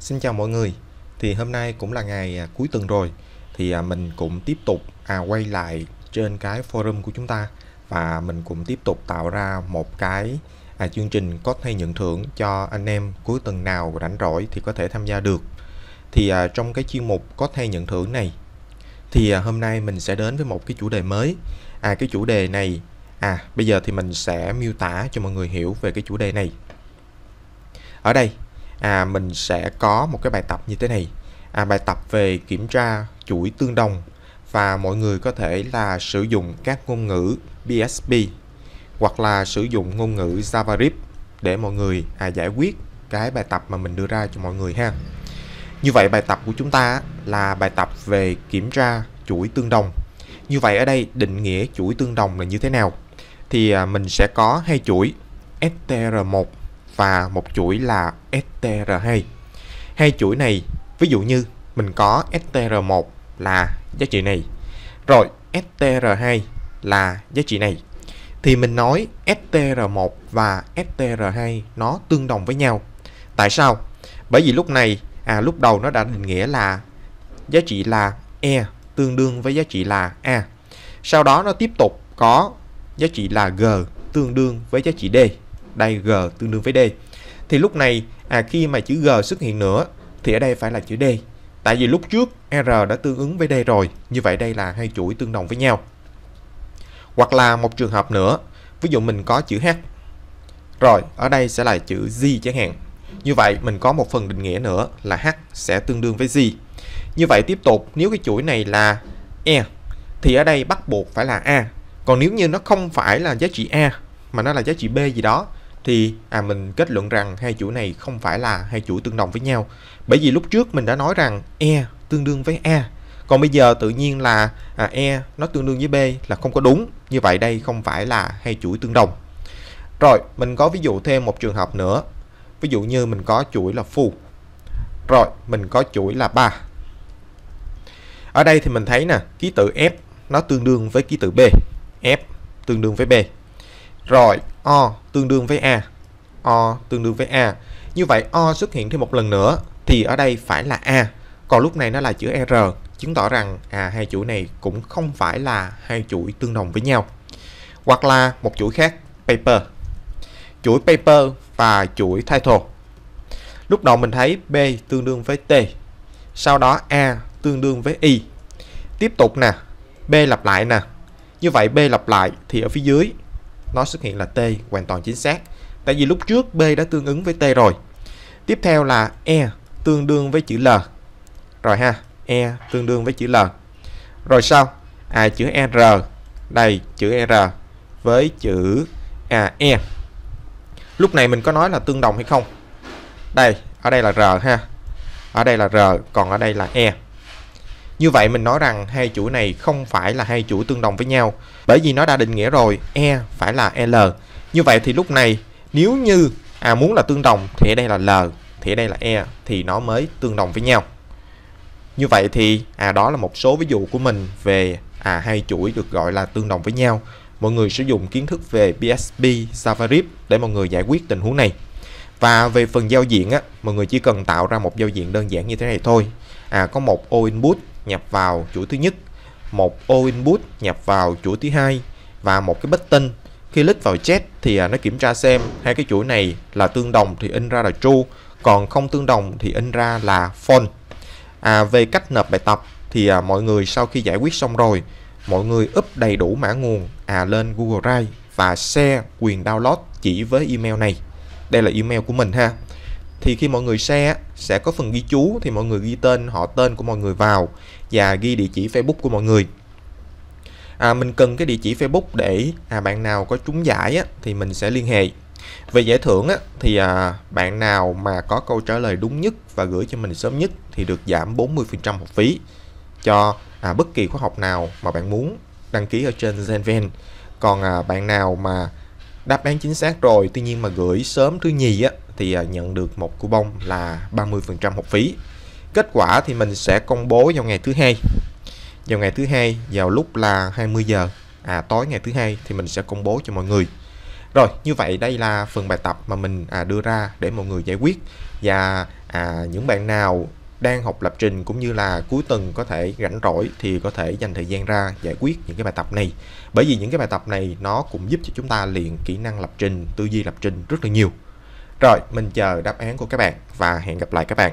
Xin chào mọi người. Thì hôm nay cũng là ngày à, cuối tuần rồi. Thì à, mình cũng tiếp tục à, quay lại trên cái forum của chúng ta và mình cũng tiếp tục tạo ra một cái à, chương trình có hay nhận thưởng cho anh em cuối tuần nào rảnh rỗi thì có thể tham gia được. Thì à, trong cái chuyên mục có hay nhận thưởng này thì à, hôm nay mình sẽ đến với một cái chủ đề mới. À cái chủ đề này à bây giờ thì mình sẽ miêu tả cho mọi người hiểu về cái chủ đề này. Ở đây à, mình sẽ có một cái bài tập như thế này. À, bài tập về kiểm tra chuỗi tương đồng và mọi người có thể là sử dụng các ngôn ngữ BSP hoặc là sử dụng ngôn ngữ JavaScript để mọi người à, giải quyết cái bài tập mà mình đưa ra cho mọi người ha. Như vậy bài tập của chúng ta là bài tập về kiểm tra chuỗi tương đồng. Như vậy ở đây định nghĩa chuỗi tương đồng là như thế nào? Thì à, mình sẽ có hai chuỗi str1 và một chuỗi là str2 hai. Chuỗi này, ví dụ như mình có str1 là giá trị này, rồi str2 là giá trị này, thì mình nói str1 và str2 nó tương đồng với nhau. Tại sao? Bởi vì lúc này à lúc đầu nó đã định nghĩa là giá trị là e tương đương với giá trị là a. Sau đó nó tiếp tục có giá trị là g tương đương với giá trị d đây g tương đương với d. Thì lúc này à, khi mà chữ g xuất hiện nữa thì ở đây phải là chữ d. Tại vì lúc trước r đã tương ứng với d rồi như vậy đây là hai chuỗi tương đồng với nhau. Hoặc là một trường hợp nữa ví dụ mình có chữ h. Rồi ở đây sẽ là chữ z chẳng hạn. Như vậy mình có một phần định nghĩa nữa là h sẽ tương đương với z như vậy tiếp tục nếu cái chuỗi này là e thì ở đây bắt buộc phải là a. Còn nếu như nó không phải là giá trị a mà nó là giá trị b gì đó thì à mình kết luận rằng hai chuỗi này không phải là hai chuỗi tương đồng với nhau. Bởi vì lúc trước mình đã nói rằng e tương đương với a. Còn bây giờ tự nhiên là à, e nó tương đương với b là không có đúng. Như vậy đây không phải là hai chuỗi tương đồng. Rồi, mình có ví dụ thêm một trường hợp nữa. Ví dụ như mình có chuỗi là phu. Rồi, mình có chuỗi là 3. Ở đây thì mình thấy nè, ký tự F nó tương đương với ký tự B. F tương đương với B. Rồi, O tương đương với A. O tương đương với A. Như vậy O xuất hiện thêm một lần nữa thì ở đây phải là A. Còn lúc này nó là chữ R, chứng tỏ rằng à hai chuỗi này cũng không phải là hai chuỗi tương đồng với nhau. Hoặc là một chuỗi khác, paper. Chuỗi paper và chuỗi title. Lúc đầu mình thấy B tương đương với T. Sau đó A tương đương với Y. Tiếp tục nè, B lặp lại nè. Như vậy B lặp lại thì ở phía dưới nó xuất hiện là T hoàn toàn chính xác. Tại vì lúc trước B đã tương ứng với T rồi. Tiếp theo là E tương đương với chữ L. Rồi ha, E tương đương với chữ L. Rồi sau À chữ R. Đây, chữ R với chữ à, E. Lúc này mình có nói là tương đồng hay không? Đây, ở đây là R ha. Ở đây là R, còn ở đây là E. Như vậy mình nói rằng hai chuỗi này không phải là hai chuỗi tương đồng với nhau bởi vì nó đã định nghĩa rồi E phải là L. Như vậy thì lúc này nếu như à, muốn là tương đồng thì ở đây là L thì ở đây là E thì nó mới tương đồng với nhau. Như vậy thì à, đó là một số ví dụ của mình về à, hai chuỗi được gọi là tương đồng với nhau. Mọi người sử dụng kiến thức về BSP, JavaScript để mọi người giải quyết tình huống này. Và về phần giao diện á, mọi người chỉ cần tạo ra một giao diện đơn giản như thế này thôi. À, có một ô input nhập vào chuỗi thứ nhất, một O input nhập vào chuỗi thứ hai và một cái button. Khi click vào chat thì à, nó kiểm tra xem hai cái chuỗi này là tương đồng thì in ra là true, còn không tương đồng thì in ra là false. À, về cách nộp bài tập thì à, mọi người sau khi giải quyết xong rồi, mọi người up đầy đủ mã nguồn à lên Google Drive và share quyền download chỉ với email này. Đây là email của mình ha thì khi mọi người share sẽ có phần ghi chú thì mọi người ghi tên họ tên của mọi người vào và ghi địa chỉ Facebook của mọi người. À, mình cần cái địa chỉ Facebook để à, bạn nào có trúng giải á, thì mình sẽ liên hệ. Về giải thưởng á, thì à, bạn nào mà có câu trả lời đúng nhất và gửi cho mình sớm nhất thì được giảm 40% học phí cho à, bất kỳ khóa học nào mà bạn muốn đăng ký ở trên Zenven còn à, bạn nào mà đáp án chính xác rồi tuy nhiên mà gửi sớm thứ nhì á thì à, nhận được một coupon là 30% học phí. Kết quả thì mình sẽ công bố vào ngày thứ hai. Vào ngày thứ hai vào lúc là 20 giờ à tối ngày thứ hai thì mình sẽ công bố cho mọi người. Rồi, như vậy đây là phần bài tập mà mình à, đưa ra để mọi người giải quyết và à, những bạn nào đang học lập trình cũng như là cuối tuần có thể rảnh rỗi thì có thể dành thời gian ra giải quyết những cái bài tập này. Bởi vì những cái bài tập này nó cũng giúp cho chúng ta luyện kỹ năng lập trình, tư duy lập trình rất là nhiều. Rồi, mình chờ đáp án của các bạn và hẹn gặp lại các bạn.